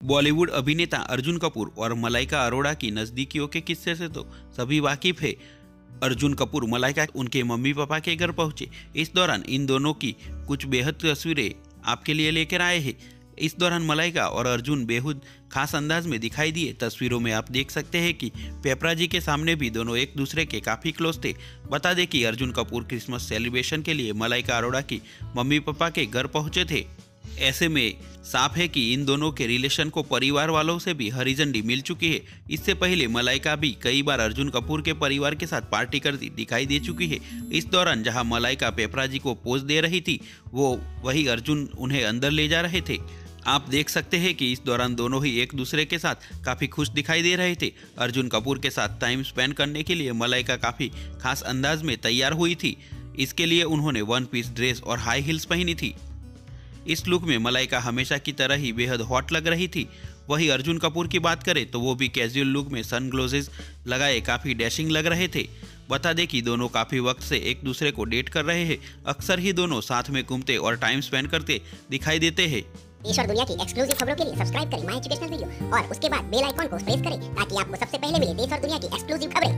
बॉलीवुड अभिनेता अर्जुन कपूर और मलाइका अरोड़ा की नज़दीकियों के किस्से से तो सभी वाकिफ है। अर्जुन कपूर, मलाइका उनके मम्मी पापा के घर पहुँचे। इस दौरान इन दोनों की कुछ बेहद तस्वीरें आपके लिए लेकर आए हैं। इस दौरान मलाइका और अर्जुन बेहद खास अंदाज में दिखाई दिए। तस्वीरों में आप देख सकते हैं कि पेपरा जी के सामने भी दोनों एक दूसरे के काफ़ी क्लोज थे। बता दें कि अर्जुन कपूर क्रिसमस सेलिब्रेशन के लिए मलाइका अरोड़ा की मम्मी पापा के घर पहुँचे थे। ऐसे में साफ़ है कि इन दोनों के रिलेशन को परिवार वालों से भी हरी झंडी मिल चुकी है। इससे पहले मलाइका भी कई बार अर्जुन कपूर के परिवार के साथ पार्टी करती दिखाई दे चुकी है। इस दौरान जहाँ मलाइका पेपरा जी को पोज दे रही थी, वो वही अर्जुन उन्हें अंदर ले जा रहे थे। आप देख सकते हैं कि इस दौरान दोनों ही एक दूसरे के साथ काफ़ी खुश दिखाई दे रहे थे। अर्जुन कपूर के साथ टाइम स्पेंड करने के लिए मलाइका काफ़ी खास अंदाज में तैयार हुई थी। इसके लिए उन्होंने वन पीस ड्रेस और हाई हील्स पहनी थी। इस लुक में मलाइका हमेशा की तरह ही बेहद हॉट लग रही थी। वही अर्जुन कपूर की बात करें तो वो भी कैजुअल लुक में सन लगाए काफ़ी डैशिंग लग रहे थे। बता दें कि दोनों काफ़ी वक्त से एक दूसरे को डेट कर रहे हैं। अक्सर ही दोनों साथ में घूमते और टाइम स्पेंड करते दिखाई देते हैं। देश और दुनिया की एक्सक्लूसिव खबरों के लिए सब्सक्राइब करें माय एजुकेशनल वीडियो और उसके बाद बेल आइकॉन को प्रेस करें ताकि आपको सबसे पहले मिले देश और दुनिया की एक्सक्लूसिव खबरें।